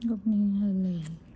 Huwag na halay.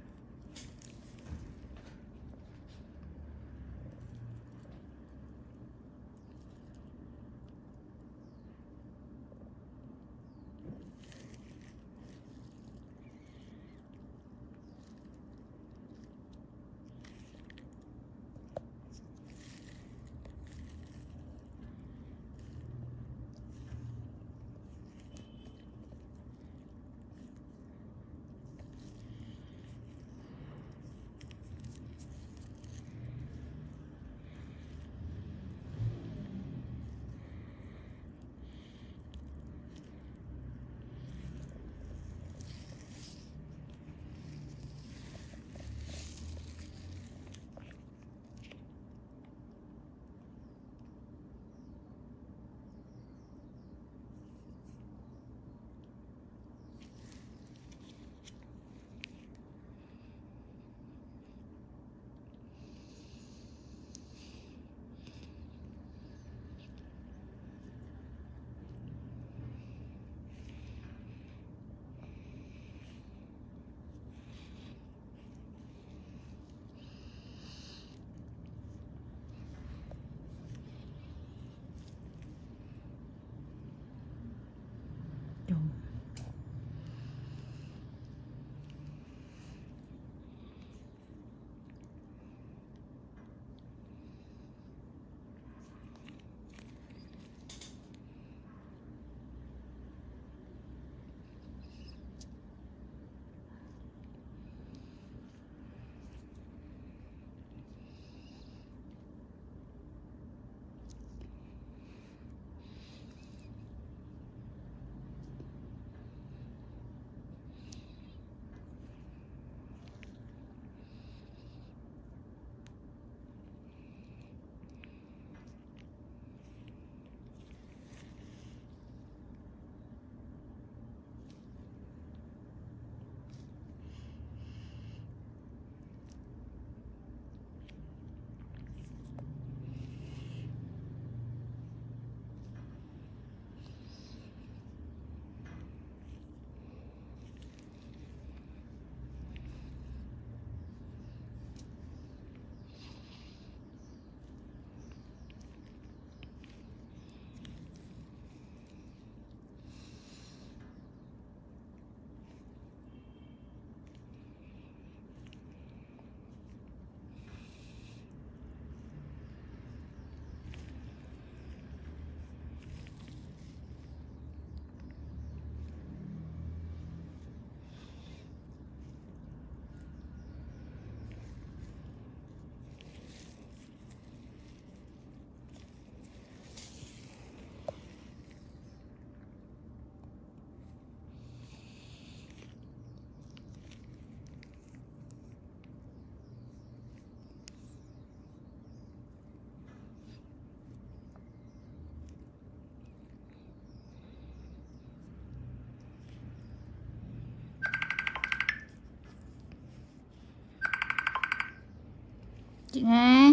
Chị Nga.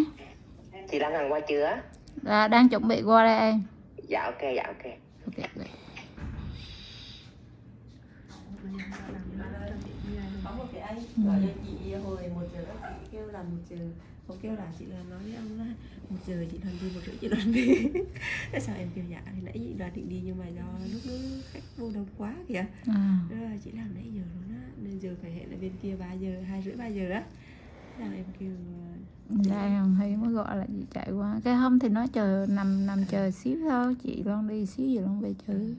Chị Lan Hằng qua chưa là đang chuẩn bị qua đây em. Dạ ok dạ ok. Ok có một cái anh Ừ. gọi cho chị hồi một giờ đó chị kêu là một giờ. Ông kêu là chị là nói với ông là một giờ chị đoàn đi một rưỡi chị đoàn về. Thế sao em kêu dạ thì nãy chị đoàn định đi nhưng mà do lúc đó khách vô đông quá kìa. À, là chị làm nãy giờ luôn á nên giờ phải hẹn ở bên kia 3 giờ hai rưỡi ba giờ á. Thế là em kêu đây thằng Huy mới gọi là chị chạy qua. Cái hôm thì nó chờ nằm nằm chờ xíu thôi chị Loan đi xíu rồi Loan về chứ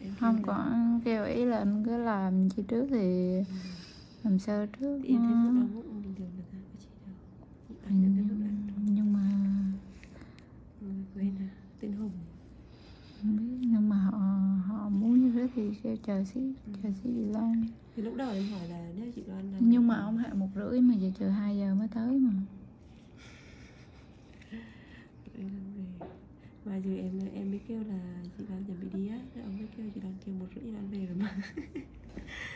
kêu không là- có kêu ý là anh cứ làm chi trước thì làm sơ trước Thì em thấy đâu bình thường mà ta có chị đâu Anh nhận thấy phút nhưng, đâu nhưng mà Ừ, quên à tên Hùng không biết nhưng mà họ họ muốn kêu chờ xíu chờ xíu chị Loan? Thì lúc đầu em hỏi là nếu chị đoan là nhưng mà ông hẹn một rưỡi mà giờ chờ 2 giờ mới tới mà. Mà giờ em em mới kêu là chị đoan chuẩn bị đi á. Ông mới kêu chị đoan kêu một rưỡi chị đoan về rồi mà.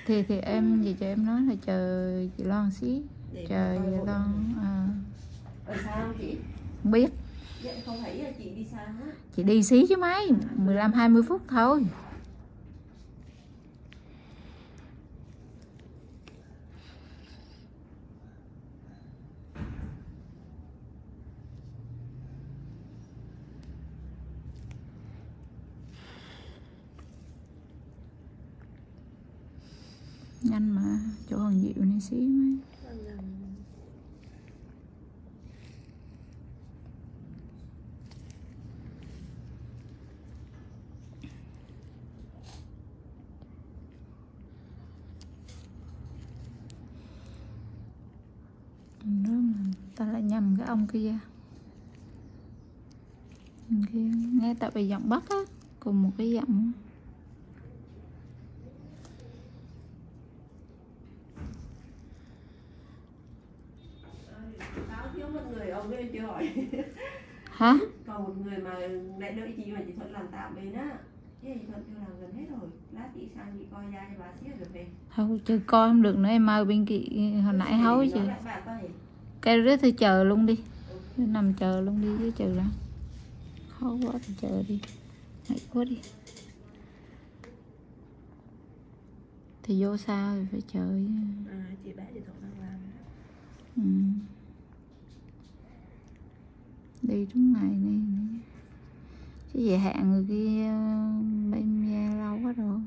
Thì thì em gì cho em nói là chờ chị Loan xí. Để chờ chị Loan à, ở xa không chị? Không biết. Dạ không thấy là chị đi xa á chị đi xí chứ mấy 15 20 phút thôi nhanh mà, chỗ hòn dịu này xíu ấy. đó mà, ta lại nhầm cái ông kia Ông kia, nghe tại vì giọng bắc á, cùng một cái giọng thiếu một người ông ấy chưa hỏi. Hả? Còn một người mà lại đợi chị mà chị thuận làm tạm bên á. Thế chị thuận kêu làm gần hết rồi. Lát chị sang chị coi ra cho bà xíu rồi về. Thôi chứ coi không được nữa em ơi bên kia hồi nãy hối Chị chứ cái đó thì chờ luôn đi. Cứ nằm chờ luôn đi chứ chờ ra khó quá thì chờ đi. Mệt quá đi. Thì vô sao thì phải chờ chứ. à, chị bé chị thuận đang làm ừ đi đúng ngày này chứ về hạn người kia, bên lâu quá rồi.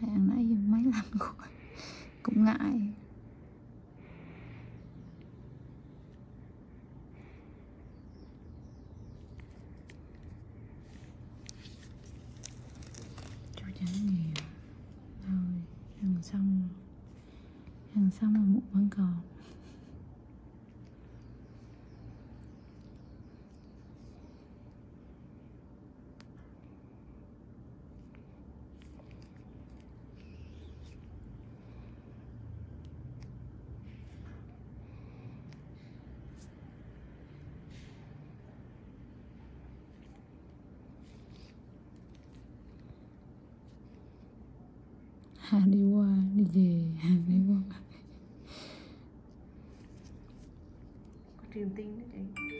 Hạn nãy giờ mấy lần rồi. Cũng ngại. Đi qua đi về Hà đi qua có truyền tin đấy chị.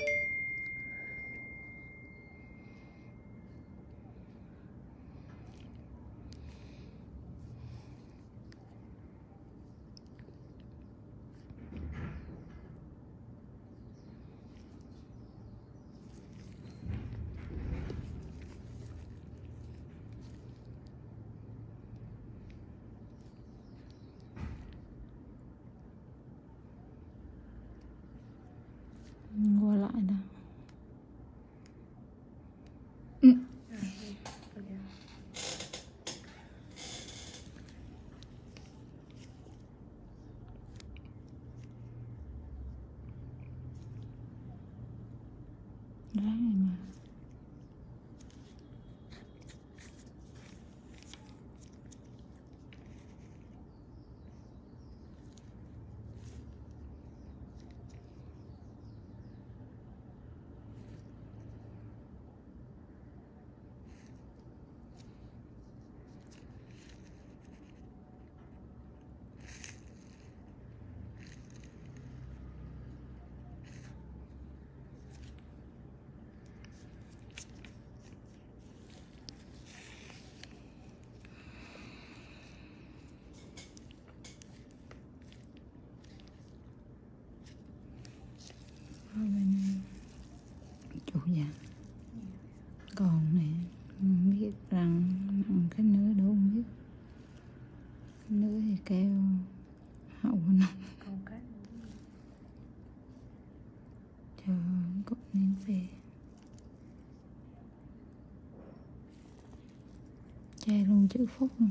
4 rồi.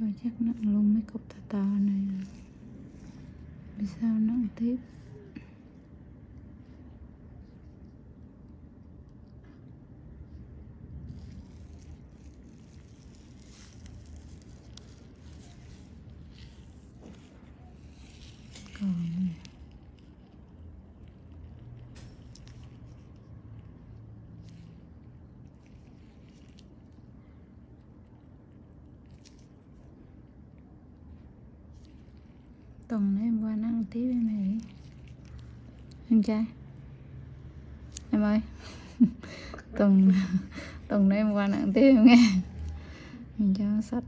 Rồi chắc nặng luôn mấy cục thật to này Vì sao nặng tiếp tuần nữa em qua nó ăn tiếp em này em trai. Em ơi. Tuần tuần nữa em qua nó ăn tiếp em nghe. Mình cho nó sách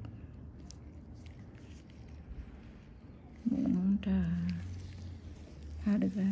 bụng trời. À được rồi